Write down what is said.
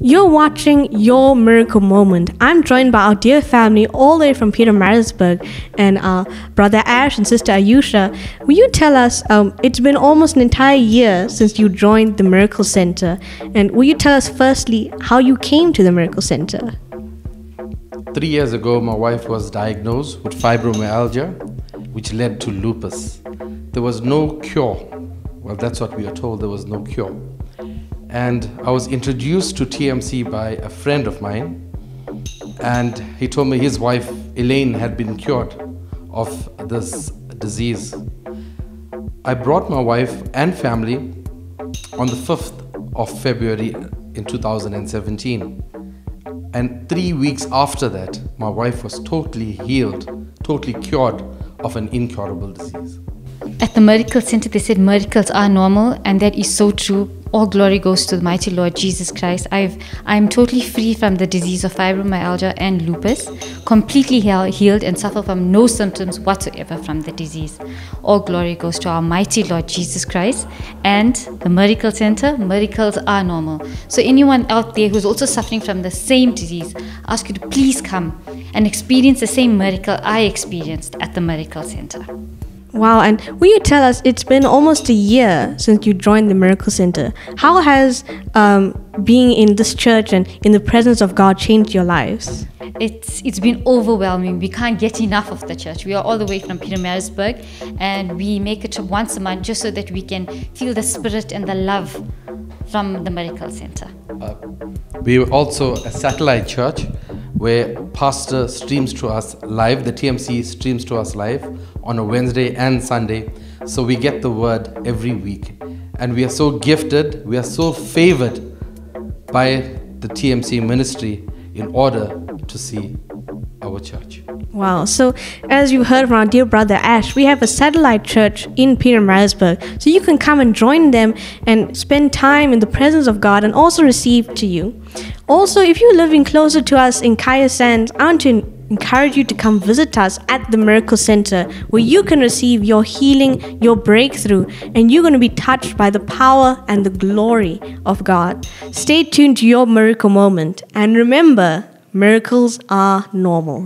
You're watching Your Miracle Moment. I'm joined by our dear family all the way from Pietermaritzburg and our brother Ash and sister Ayusha. Will you tell us, um, it's been almost an entire year since you joined the Miracle Center. And will you tell us firstly how you came to the Miracle Center? Three years ago, my wife was diagnosed with fibromyalgia, which led to lupus. There was no cure. Well, that's what we are told, there was no cure. And I was introduced to TMC by a friend of mine. And he told me his wife, Elaine, had been cured of this disease. I brought my wife and family on the 5th of February in 2017. And three weeks after that, my wife was totally healed, totally cured of an incurable disease. At the Miracle Center, they said miracles are normal, and that is so true. All glory goes to the mighty Lord Jesus Christ. I've, I'm totally free from the disease of fibromyalgia and lupus, completely healed and suffer from no symptoms whatsoever from the disease. All glory goes to our mighty Lord Jesus Christ and the Miracle Center. Miracles are normal. So, anyone out there who's also suffering from the same disease, I ask you to please come and experience the same miracle I experienced at the Miracle Center. Wow, and will you tell us, it's been almost a year since you joined the Miracle Center. How has um, being in this church and in the presence of God changed your lives? It's, it's been overwhelming. We can't get enough of the church. We are all the way from Pietermaritzburg and we make a trip once a month just so that we can feel the spirit and the love from the Miracle Center. Uh, we are also a satellite church where pastor streams to us live the tmc streams to us live on a wednesday and sunday so we get the word every week and we are so gifted we are so favored by the tmc ministry in order to see our church Wow. So, as you heard from our dear brother Ash, we have a satellite church in Pietermaritzburg. So, you can come and join them and spend time in the presence of God and also receive to you. Also, if you're living closer to us in Kya Sands, I want to encourage you to come visit us at the Miracle Center where you can receive your healing, your breakthrough, and you're going to be touched by the power and the glory of God. Stay tuned to your miracle moment and remember, miracles are normal.